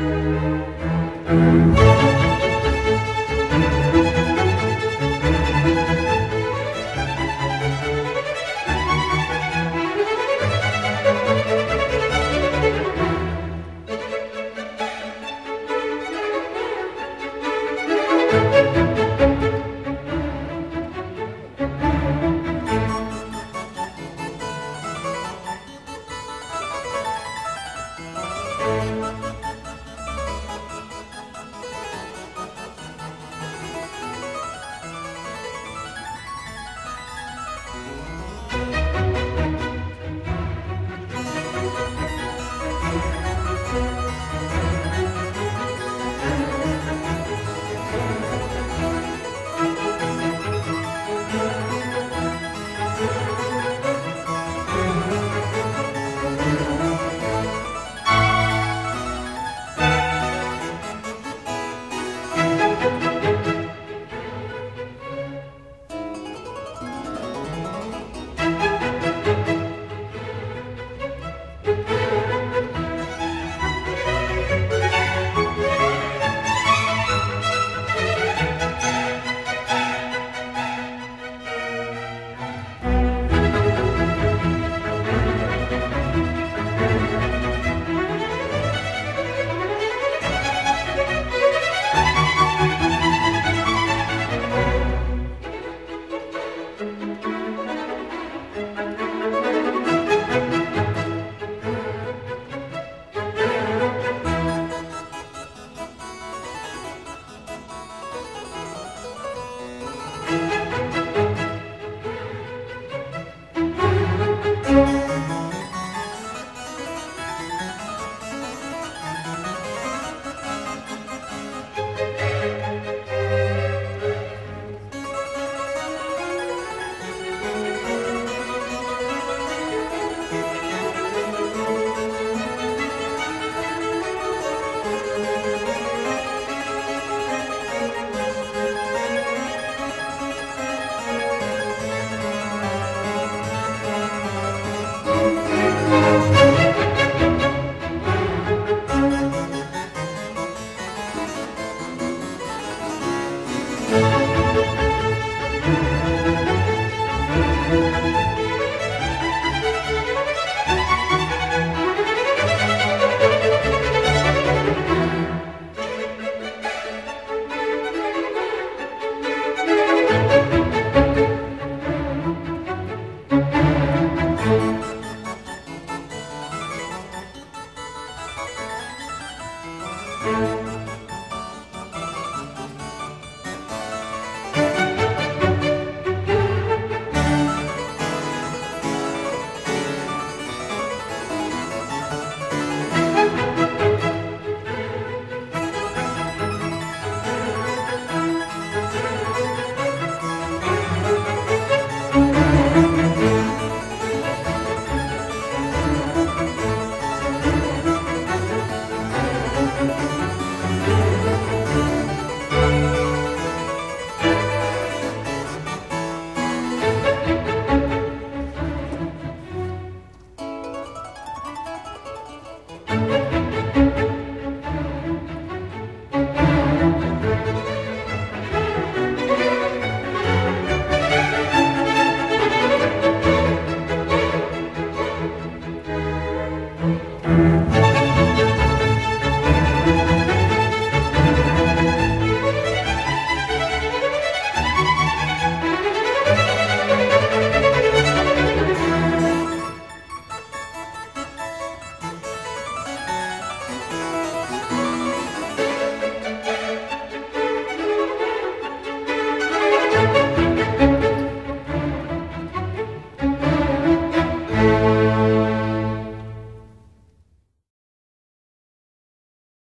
Música